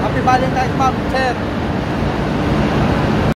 Happy Valentine's, ma'am, sir.